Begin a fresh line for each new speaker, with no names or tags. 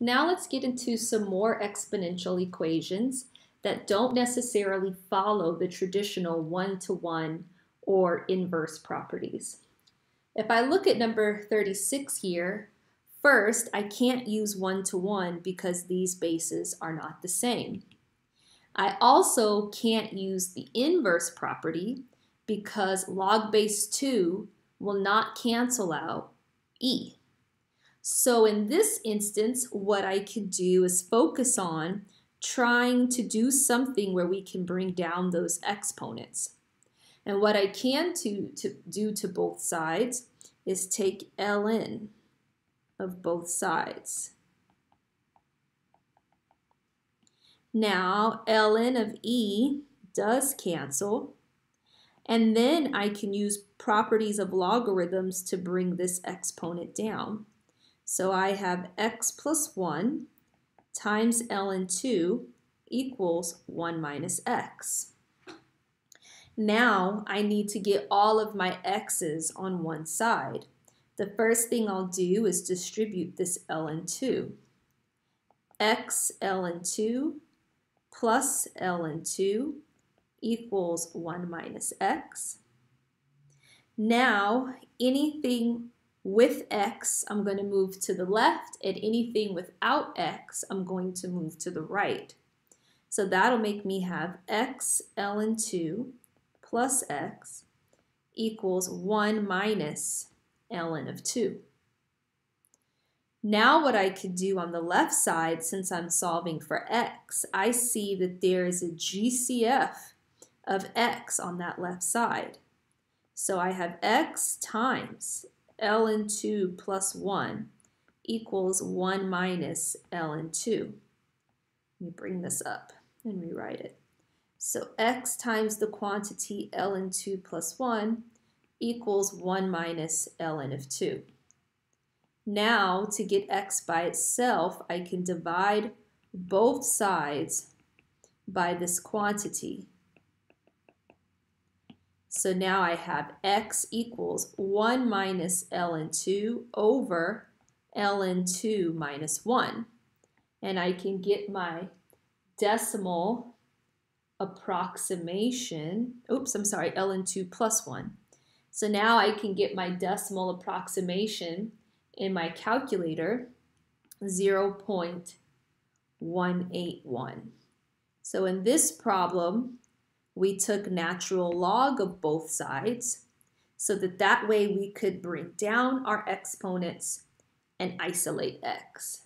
Now let's get into some more exponential equations that don't necessarily follow the traditional one-to-one -one or inverse properties. If I look at number 36 here, first I can't use one-to-one -one because these bases are not the same. I also can't use the inverse property because log base 2 will not cancel out e. So in this instance, what I can do is focus on trying to do something where we can bring down those exponents. And what I can to, to do to both sides is take ln of both sides. Now, ln of e does cancel, and then I can use properties of logarithms to bring this exponent down. So I have x plus 1 times ln 2 equals 1 minus x. Now I need to get all of my x's on one side. The first thing I'll do is distribute this ln 2. x ln 2 plus ln 2 equals 1 minus x. Now anything with x, I'm going to move to the left, and anything without x, I'm going to move to the right. So that'll make me have x ln 2 plus x equals 1 minus ln of 2. Now what I could do on the left side, since I'm solving for x, I see that there is a GCF of x on that left side. So I have x times ln 2 plus 1 equals 1 minus ln 2. Let me bring this up and rewrite it. So x times the quantity ln 2 plus 1 equals 1 minus ln of 2. Now, to get x by itself, I can divide both sides by this quantity. So now I have x equals 1 minus ln 2 over ln 2 minus 1. And I can get my decimal approximation. Oops, I'm sorry, ln 2 plus 1. So now I can get my decimal approximation in my calculator 0.181. So in this problem, we took natural log of both sides so that that way we could bring down our exponents and isolate x.